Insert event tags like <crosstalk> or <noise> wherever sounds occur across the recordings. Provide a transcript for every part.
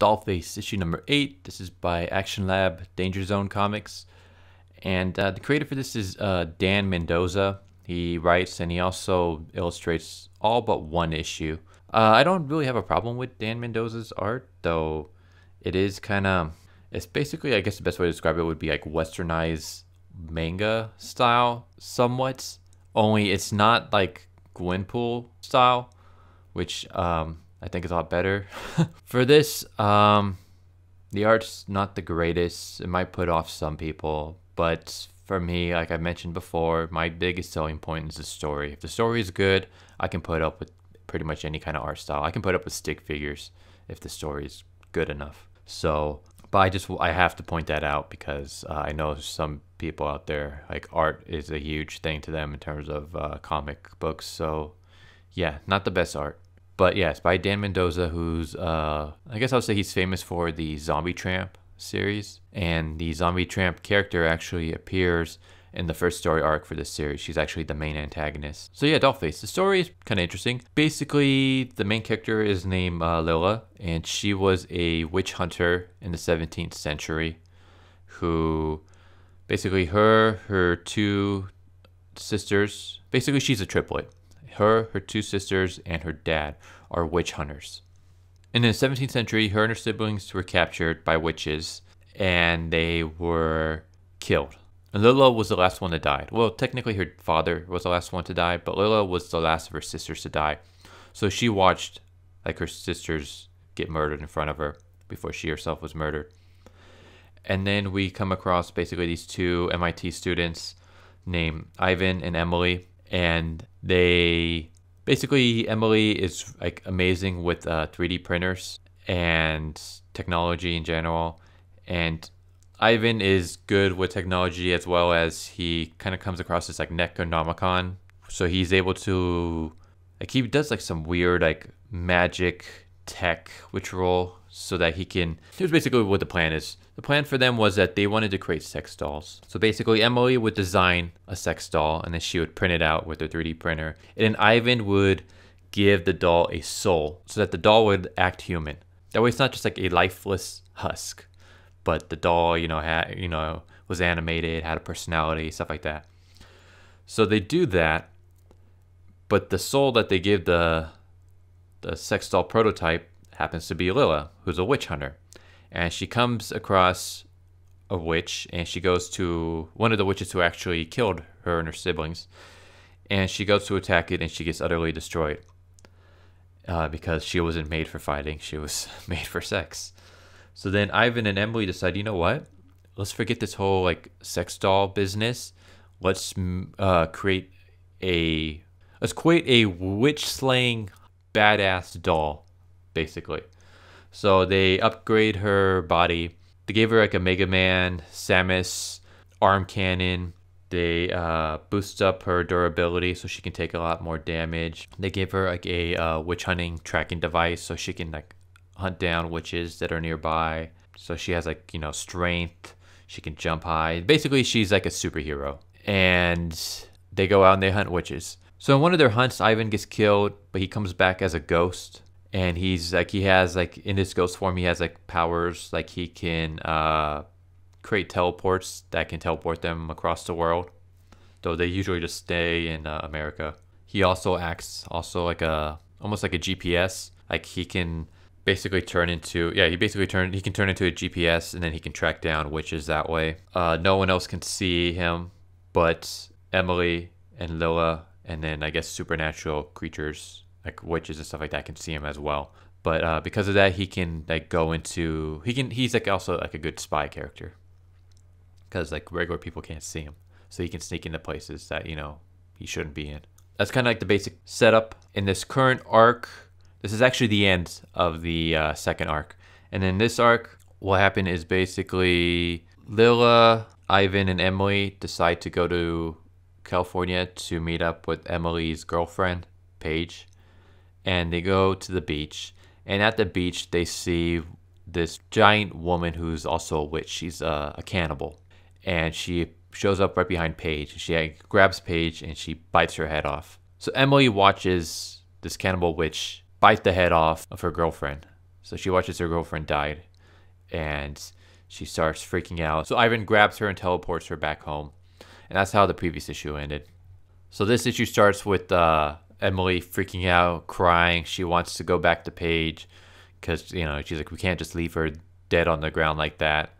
Dollface, issue number 8. This is by Action Lab Danger Zone Comics. And uh, the creator for this is uh, Dan Mendoza. He writes and he also illustrates all but one issue. Uh, I don't really have a problem with Dan Mendoza's art, though it is kind of. It's basically, I guess the best way to describe it would be like westernized manga style, somewhat. Only it's not like Gwenpool style, which um, I think it's a lot better. <laughs> For this, um, the art's not the greatest. It might put off some people, but for me, like I mentioned before, my biggest selling point is the story. If the story is good, I can put up with pretty much any kind of art style. I can put up with stick figures if the story is good enough. So, but I just I have to point that out because uh, I know some people out there like art is a huge thing to them in terms of uh, comic books. So, yeah, not the best art. But yes, by Dan Mendoza, who's uh, I guess I'll say he's famous for the Zombie Tramp series, and the Zombie Tramp character actually appears in the first story arc for this series. She's actually the main antagonist. So yeah, Dollface. The story is kind of interesting. Basically, the main character is named uh, Lila, and she was a witch hunter in the 17th century, who basically her, her two sisters. Basically, she's a triplet her, her two sisters, and her dad are witch hunters. In the 17th century, her and her siblings were captured by witches and they were killed. And Lila was the last one to die. Well, technically, her father was the last one to die, but Lila was the last of her sisters to die. So she watched like her sisters get murdered in front of her before she herself was murdered. And then we come across basically these two MIT students named Ivan and Emily and they basically Emily is like amazing with uh, 3D printers and technology in general, and Ivan is good with technology as well as he kind of comes across as like Necronomicon, so he's able to like he does like some weird like magic tech ritual so that he can. Here's basically what the plan is. The plan for them was that they wanted to create sex dolls. So basically, Emily would design a sex doll and then she would print it out with her 3D printer. And then Ivan would give the doll a soul so that the doll would act human. That way, it's not just like a lifeless husk, but the doll, you know, had you know was animated, had a personality, stuff like that. So they do that, but the soul that they give the the sex doll prototype happens to be Lila, who's a witch hunter. And she comes across a witch and she goes to one of the witches who actually killed her and her siblings. And she goes to attack it and she gets utterly destroyed. Uh, because she wasn't made for fighting, she was <laughs> made for sex. So then Ivan and Emily decide, you know what? Let's forget this whole like sex doll business. Let's uh, create a let's create a witch slaying badass doll basically. So they upgrade her body. They gave her like a Mega Man, Samus, arm cannon. They uh, boost up her durability so she can take a lot more damage. They gave her like a uh, witch hunting tracking device so she can like hunt down witches that are nearby. So she has like you know strength. She can jump high. Basically, she's like a superhero. And they go out and they hunt witches. So in one of their hunts, Ivan gets killed, but he comes back as a ghost and he's like he has like in his ghost form he has like powers like he can uh create teleports that can teleport them across the world. Though they usually just stay in uh, america. He also acts also like a almost like a gps like he can basically turn into yeah he basically turn he can turn into a gps and then he can track down witches that way. Uh no one else can see him but emily and lila and then i guess supernatural creatures like witches and stuff like that can see him as well. But uh, because of that, he can like go into he can he's like also like a good spy character because like regular people can't see him, so he can sneak into places that you know he shouldn't be in. That's kind of like the basic setup in this current arc. This is actually the end of the uh, second arc, and in this arc, what happened is basically Lila, Ivan, and Emily decide to go to California to meet up with Emily's girlfriend, Paige and they go to the beach. And at the beach, they see this giant woman who's also a witch. She's a, a cannibal, and she shows up right behind Paige. And she grabs Paige and she bites her head off. So Emily watches this cannibal witch bite the head off of her girlfriend. So she watches her girlfriend die, and she starts freaking out. So Ivan grabs her and teleports her back home, and that's how the previous issue ended. So this issue starts with uh, Emily freaking out, crying. She wants to go back to Paige because you know she's like, we can't just leave her dead on the ground like that.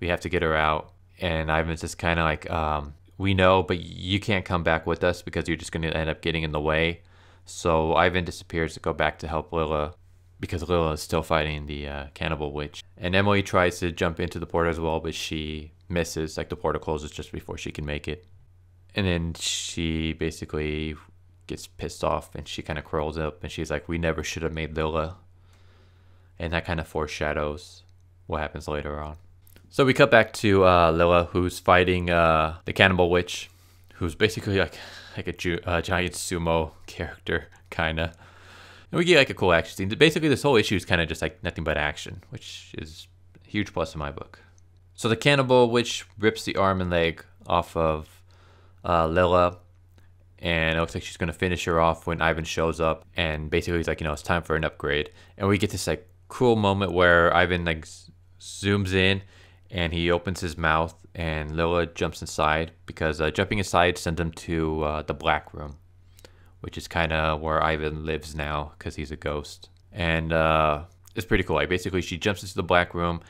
We have to get her out. And Ivan's just kind of like, um, we know, but you can't come back with us because you're just going to end up getting in the way. So Ivan disappears to go back to help Lila because Lila is still fighting the uh, cannibal witch. And Emily tries to jump into the portal as well, but she misses. Like the portal closes just before she can make it. And then she basically gets pissed off and she kind of curls up and she's like, We never should have made Lila. And that kind of foreshadows what happens later on. So we cut back to uh, Lila, who's fighting uh, the cannibal witch, who's basically like like a ju- uh, giant sumo character, <laughs> kind of. And we get like a cool action scene. Basically, this whole issue is kind of just like nothing but action, which is a huge plus in my book. So the cannibal witch rips the arm and leg off of uh, Lila, and it looks like she's gonna finish her off when Ivan shows up, and basically he's like, you know, it's time for an upgrade, and we get this like cool moment where Ivan like zooms in and he opens his mouth and Lila jumps inside because uh, jumping inside sends him to uh, the black room, which is kind of where Ivan lives now because he's a ghost. And uh, it's pretty cool. Like basically, she jumps into the black room,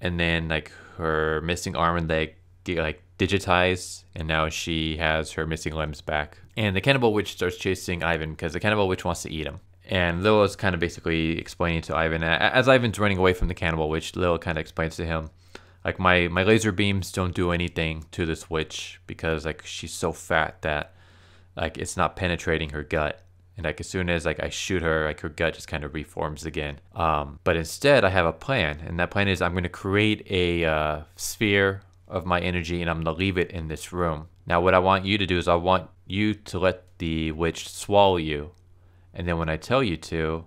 and then like her missing arm and leg get like digitized, and now she has her missing limbs back. And the cannibal witch starts chasing Ivan because the cannibal witch wants to eat him. And Lila's kind of basically explaining to Ivan as Ivan's running away from the cannibal witch. Lila kind of explains to him like my my laser beams don't do anything to this witch because like she's so fat that like it's not penetrating her gut and like as soon as like I shoot her, like her gut just kind of reforms again. Um, but instead, I have a plan, and that plan is I'm going to create a uh, sphere of my energy, and I'm going to leave it in this room. Now, what I want you to do is I want you to let the witch swallow you, and then when I tell you to,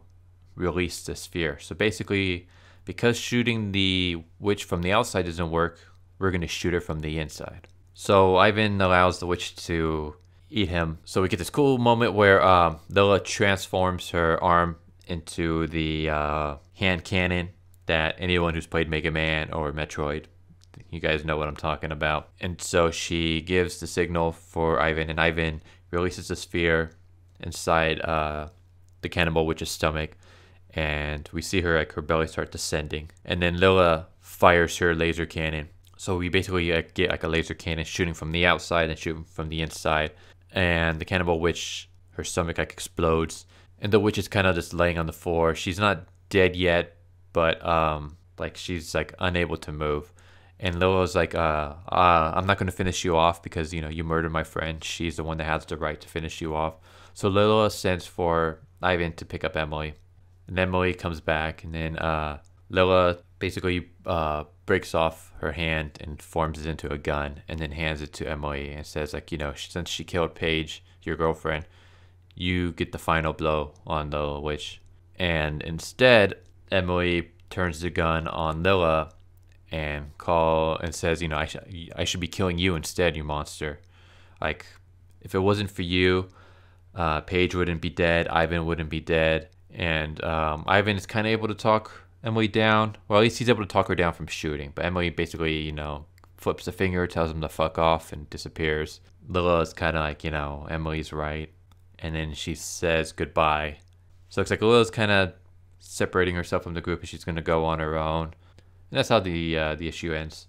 release the sphere. So basically, because shooting the witch from the outside doesn't work, we're going to shoot her from the inside. So Ivan allows the witch to eat him. So we get this cool moment where um, Lila transforms her arm into the uh, hand cannon that anyone who's played Mega Man or Metroid, you guys know what I'm talking about. And so she gives the signal for Ivan, and Ivan releases the sphere inside uh, the cannibal witch's stomach and we see her like her belly start descending, and then Lila fires her laser cannon. So we basically get like a laser cannon shooting from the outside and shooting from the inside, and the cannibal witch her stomach like explodes, and the witch is kind of just laying on the floor. She's not dead yet, but um like she's like unable to move. And Lila's like, uh, uh, I'm not going to finish you off because, you know, you murdered my friend. She's the one that has the right to finish you off. So Lila sends for Ivan to pick up Emily. And Emily comes back, and then uh, Lila basically uh, breaks off her hand and forms it into a gun, and then hands it to Emily and says, like, you know, since she killed Paige, your girlfriend, you get the final blow on the witch. And instead, Emily turns the gun on Lila and call and says, you know, I, sh- I should be killing you instead, you monster. Like, if it wasn't for you, uh, Paige wouldn't be dead, Ivan wouldn't be dead, and um, Ivan is kind of able to talk Emily down. Well, at least he's able to talk her down from shooting. But Emily basically, you know, flips the finger, tells him to fuck off, and disappears. Lila is kind of like, you know, Emily's right. And then she says goodbye. So it's like Lila's kind of separating herself from the group and she's going to go on her own. And that's how the uh, the issue ends.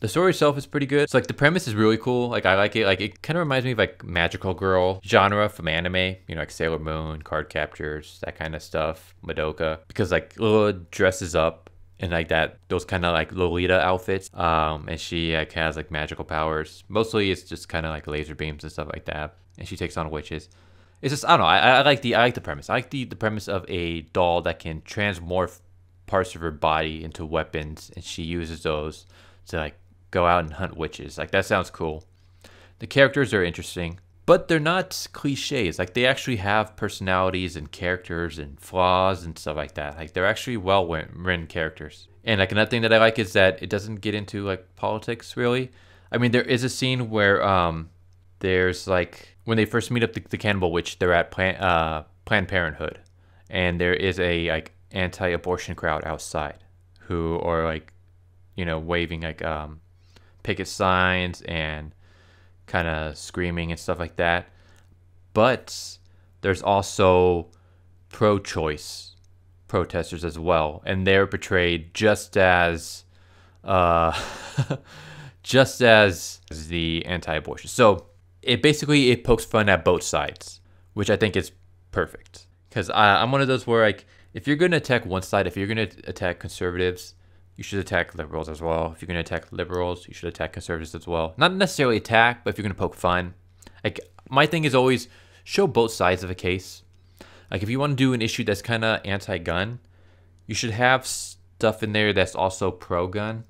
The story itself is pretty good. It's like the premise is really cool. Like I like it. Like it kind of reminds me of like magical girl genre from anime. You know, like Sailor Moon, Cardcaptors, that kind of stuff. Madoka, because like Lila dresses up in like that those kind of like Lolita outfits. Um, and she like has like magical powers. Mostly it's just kind of like laser beams and stuff like that. And she takes on witches. It's just I don't know. I, I like the I like the premise. I like the the premise of a doll that can transmorph parts of her body into weapons, and she uses those to like go out and hunt witches. Like that sounds cool. The characters are interesting, but they're not cliches. Like they actually have personalities and characters and flaws and stuff like that. Like they're actually well written characters. And like another thing that I like is that it doesn't get into like politics really. I mean, there is a scene where um, there's like when they first meet up the, the cannibal witch, they're at Plan, uh, Planned Parenthood, and there is a like anti-abortion crowd outside who are like you know waving like um picket signs and kind of screaming and stuff like that. But there's also pro-choice protesters as well and they're portrayed just as uh <laughs> just as the anti-abortion. So it basically it pokes fun at both sides which i think is perfect. Because i'm one of those where like if you're going to attack one side, if you're going to attack conservatives, you should attack liberals as well. If you're going to attack liberals, you should attack conservatives as well. Not necessarily attack, but if you're going to poke fun. Like my thing is always show both sides of a case. Like if you want to do an issue that's kind of anti-gun, you should have stuff in there that's also pro-gun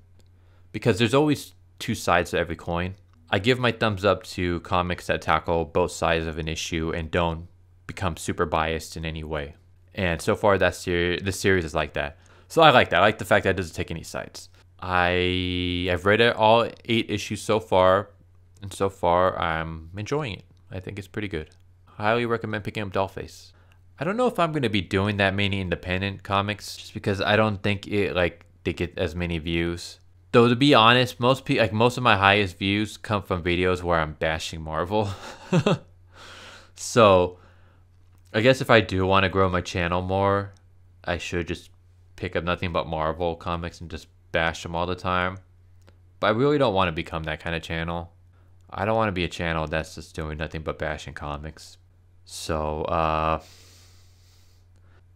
because there's always two sides to every coin. I give my thumbs up to comics that tackle both sides of an issue and don't become super biased in any way. And so far, that series, this series is like that. So I like that. I like the fact that it doesn't take any sides. I I've read it all eight issues so far, and so far I'm enjoying it. I think it's pretty good. Highly recommend picking up Dollface. I don't know if I'm gonna be doing that many independent comics, just because I don't think it like they get as many views. Though to be honest, most people like most of my highest views come from videos where I'm bashing Marvel. <laughs> so I guess if I do want to grow my channel more, I should just pick up nothing but Marvel comics and just bash them all the time. But I really don't want to become that kind of channel. I don't want to be a channel that's just doing nothing but bashing comics. So, uh,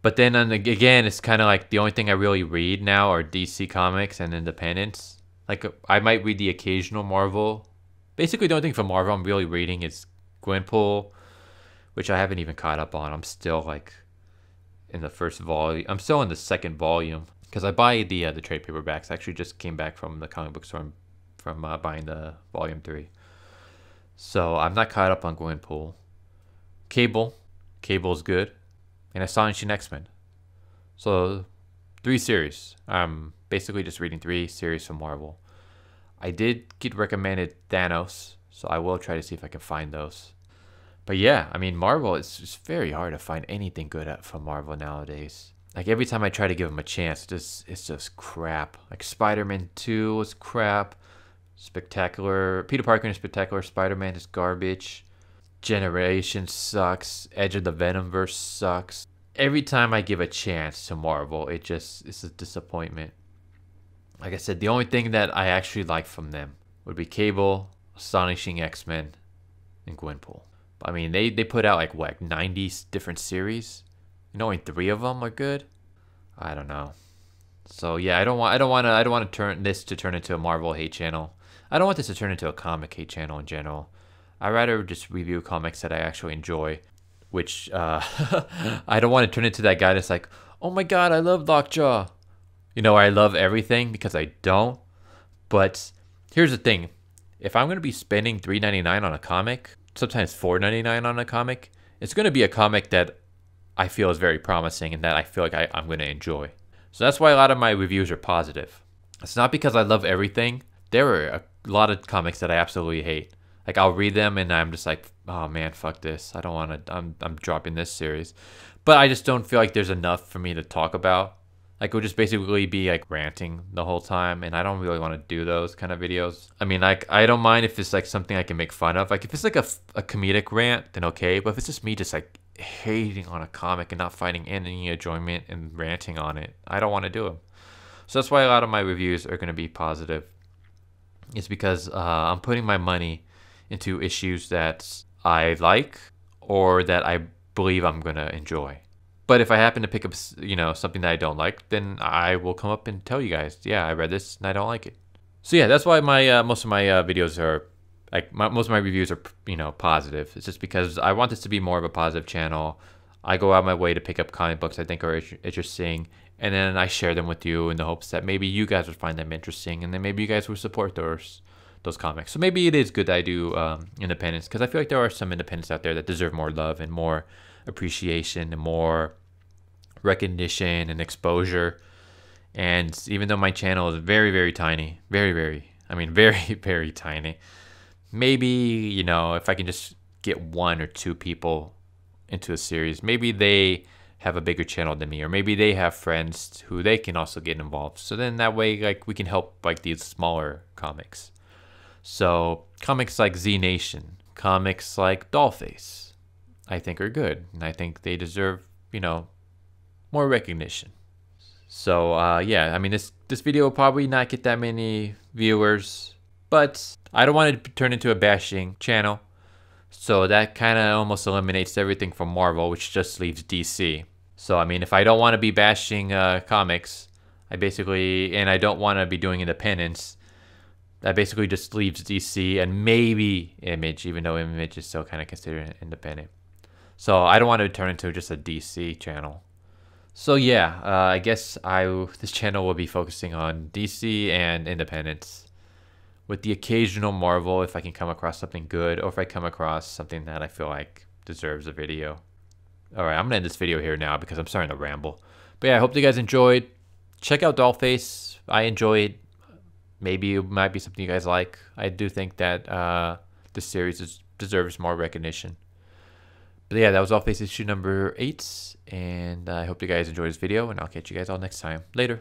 but then again, it's kind of like the only thing I really read now are DC comics and independents. Like I might read the occasional Marvel. Basically, the only thing from Marvel I'm really reading is Gwenpool, which I haven't even caught up on. I'm still like in the first volume. I'm still in the second volume because I buy the uh, the trade paperbacks. I actually just came back from the comic book store from uh, buying the volume three. So I'm not caught up on Gwenpool. Cable, Cable's good, and Astonishing X Men. So three series. I'm basically just reading three series from Marvel. I did get recommended Thanos, so I will try to see if I can find those. But yeah, I mean, Marvel, it's just very hard to find anything good at, from Marvel nowadays. Like every time I try to give them a chance, it's just, it's just crap. Like Spider-Man 2 was crap. Spectacular, Peter Parker and Spectacular Spider-Man is garbage. Generation sucks. Edge of the Venomverse sucks. Every time I give a chance to Marvel, it just it's a disappointment. Like I said, the only thing that I actually like from them would be Cable, Astonishing X-Men, and Gwenpool. I mean, they, they put out like what, 90 different series? Know, only three of them are good. I don't know. So yeah, I don't want I don't want to I don't want to turn this to turn into a Marvel hate channel. I don't want this to turn into a comic hate channel in general. I rather just review comics that I actually enjoy, which uh, <laughs> I don't want to turn into that guy that's like, oh my god, I love Lockjaw. You know, I love everything because I don't. But here's the thing: if I'm gonna be spending $3.99 on a comic, sometimes $4.99 on a comic, it's going to be a comic that I feel is very promising and that I feel like I, I'm going to enjoy. So that's why a lot of my reviews are positive. It's not because I love everything. There are a lot of comics that I absolutely hate. Like I'll read them and I'm just like, oh man, fuck this. I don't want to. I'm I'm dropping this series. But I just don't feel like there's enough for me to talk about. Like it would just basically be like ranting the whole time, and I don't really want to do those kind of videos. I mean, like I don't mind if it's like something I can make fun of. Like if it's like a, a comedic rant, then okay. But if it's just me just like hating on a comic and not finding any enjoyment and ranting on it, I don't want to do them. So that's why a lot of my reviews are going to be positive. It's because uh, I'm putting my money into issues that I like or that I believe I'm going to enjoy. But if I happen to pick up, you know, something that I don't like, then I will come up and tell you guys, yeah, I read this and I don't like it. So yeah, that's why my uh, most of my uh, videos are like my, most of my reviews are you know positive. It's just because I want this to be more of a positive channel. I go out my way to pick up comic books I think are interesting, and then I share them with you in the hopes that maybe you guys would find them interesting, and then maybe you guys would support those those comics. So maybe it is good that I do um, independence because I feel like there are some independents out there that deserve more love and more appreciation and more recognition and exposure. And even though my channel is very, very tiny, very, very, I mean, <laughs> very, very tiny, maybe, you know, if I can just get one or two people into a series, maybe they have a bigger channel than me or maybe they have friends who they can also get involved so then that way like we can help like these smaller comics so comics like z nation comics like dollface i think are good and i think they deserve you know more recognition so uh, yeah i mean this this video will probably not get that many viewers but i don't want it to turn into a bashing channel so that kind of almost eliminates everything from Marvel, which just leaves DC. So I mean, if I don't want to be bashing uh, comics, I basically and I don't want to be doing independence. That basically just leaves DC and maybe Image, even though Image is still kind of considered independent. So I don't want to turn into just a DC channel. So yeah, uh, I guess I this channel will be focusing on DC and independence, with the occasional Marvel if I can come across something good, or if I come across something that I feel like deserves a video. All right, I'm gonna end this video here now because I'm starting to ramble. But yeah, I hope you guys enjoyed. Check out Dollface. I enjoyed. Maybe it might be something you guys like. I do think that uh, this series is, deserves more recognition. But yeah, that was Dollface issue number eight, and I hope you guys enjoyed this video, and I'll catch you guys all next time. Later.